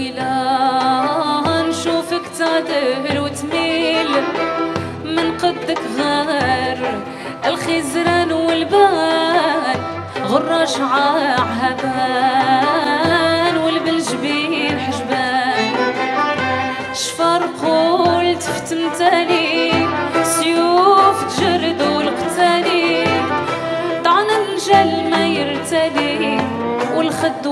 ولا نشوفك تدهر وتميل. من قدك غير الخزران والبان غراش هبان والبلجبين حجبان. شفار قول تفتمتاني سيوف تجرد والقتالي. طعن الجل ما يرتدي والخد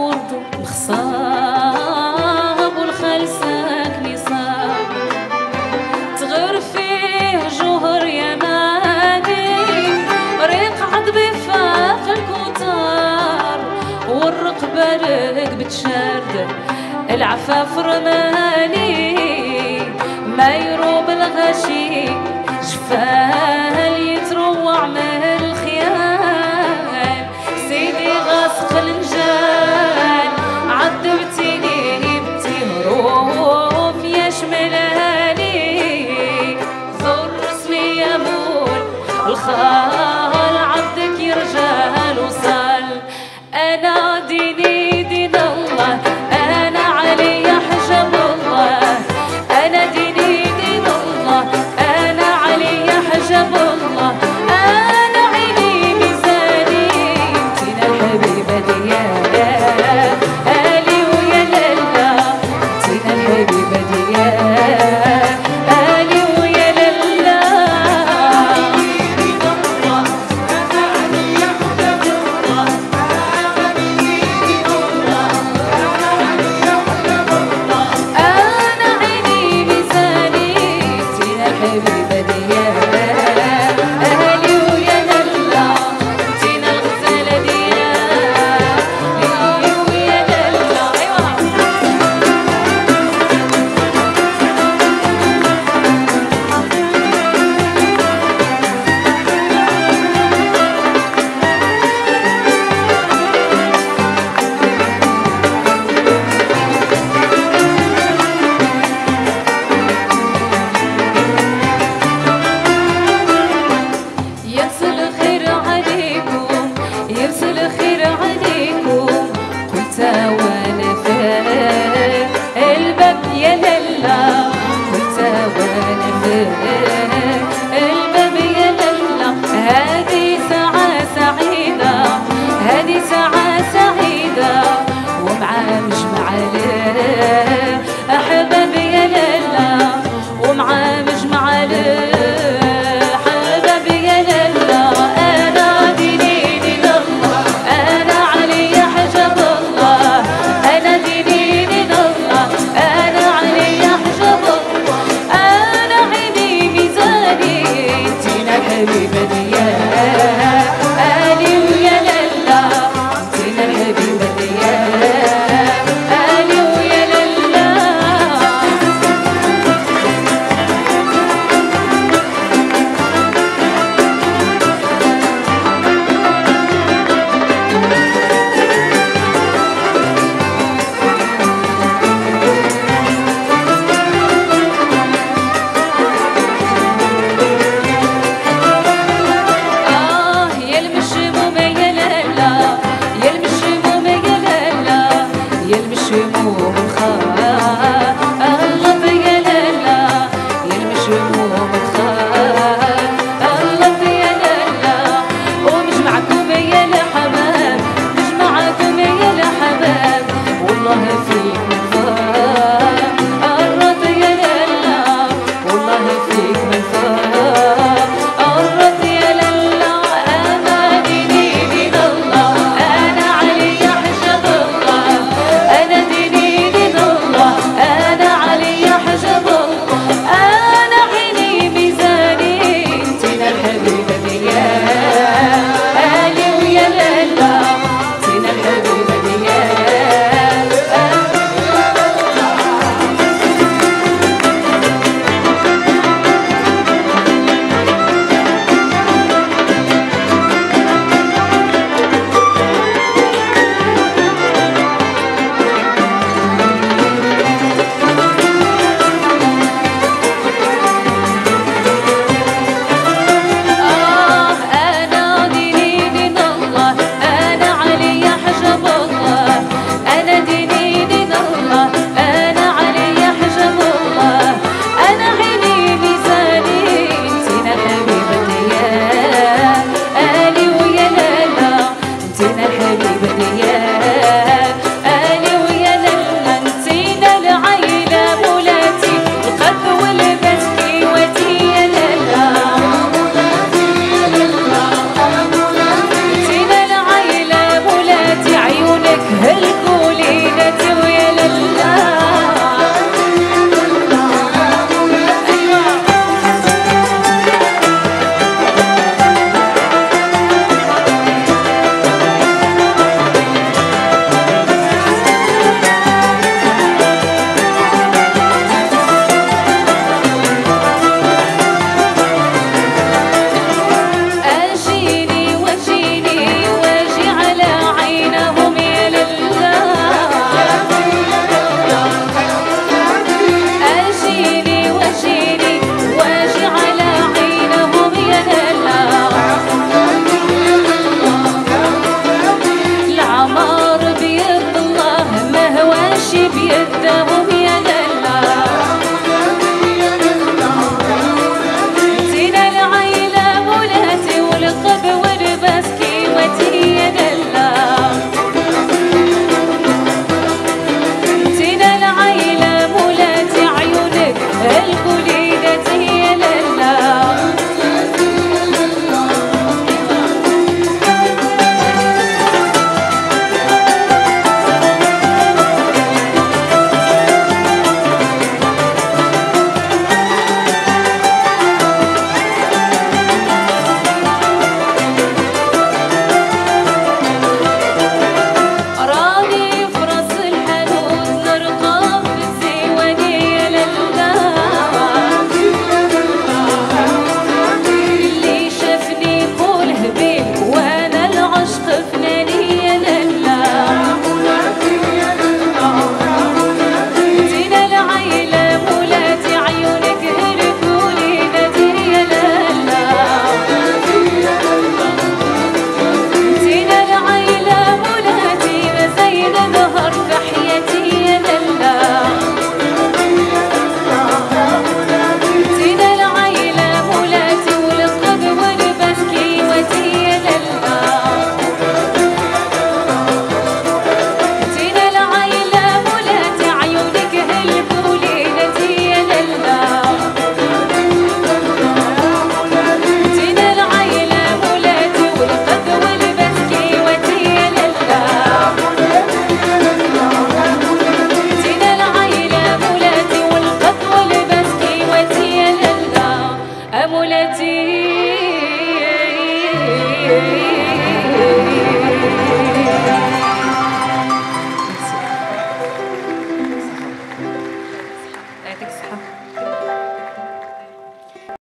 وقت بتشارد العفاف رماني ما يروب الغشي شفال يتروع من الخيال. سيدي غاسق الإنجال عذبتيني ابتي هروب يا شملالي زر اسمي يا مول الخال عبدك يرجال وصل أنا ديني